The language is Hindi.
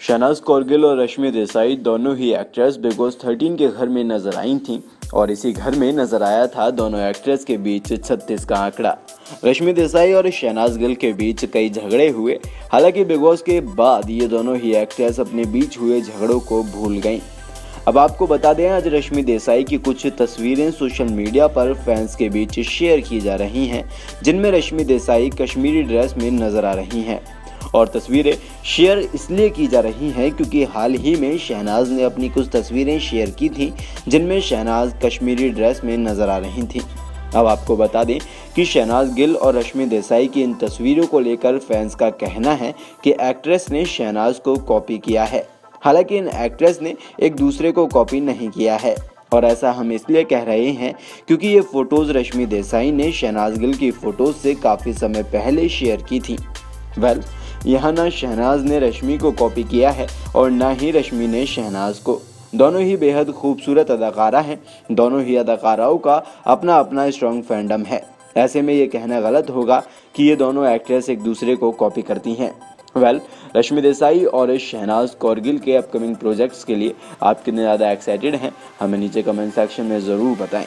शहनाज कौरगिल और रश्मि देसाई दोनों ही एक्ट्रेस बिग बॉस थर्टीन के घर में नज़र आई थीं और इसी घर में नज़र आया था दोनों एक्ट्रेस के बीच छत्तीस का आंकड़ा। रश्मि देसाई और शहनाज गिल के बीच कई झगड़े हुए। हालाँकि बिग बॉस के बाद ये दोनों ही एक्ट्रेस अपने बीच हुए झगड़ों को भूल गईं। अब आपको बता दें, आज रश्मि देसाई की कुछ तस्वीरें सोशल मीडिया पर फैंस के बीच शेयर की जा रही हैं, जिनमें रश्मि देसाई कश्मीरी ड्रेस में नज़र आ रही हैं। और तस्वीरें शेयर इसलिए की जा रही हैं क्योंकि हाल ही में शहनाज ने अपनी कुछ तस्वीरें शेयर की थी जिनमें शहनाज कश्मीरी ड्रेस में नज़र आ रही थी। अब आपको बता दें कि शहनाज गिल और रश्मि देसाई की इन तस्वीरों को लेकर फैंस का कहना है कि एक्ट्रेस ने शहनाज को कॉपी किया है। हालाँकि इन एक्ट्रेस ने एक दूसरे को कॉपी नहीं किया है। और ऐसा हम इसलिए कह रहे हैं क्योंकि ये फ़ोटोज़ रश्मि देसाई ने शहनाज गिल की फ़ोटोज़ से काफ़ी समय पहले शेयर की थी। वेल well, यहाँ ना शहनाज ने रश्मि को कॉपी किया है और ना ही रश्मि ने शहनाज को। दोनों ही बेहद खूबसूरत अदाकारा हैं। दोनों ही अदाकाराओं का अपना अपना स्ट्रॉन्ग फैंडम है। ऐसे में ये कहना गलत होगा कि ये दोनों एक्ट्रेस एक दूसरे को कॉपी करती हैं। वेल रश्मि देसाई और शहनाज कौरगिल के अपकमिंग प्रोजेक्ट्स के लिए आप कितने ज़्यादा एक्साइटेड हैं, हमें नीचे कमेंट सेक्शन में ज़रूर बताएँ।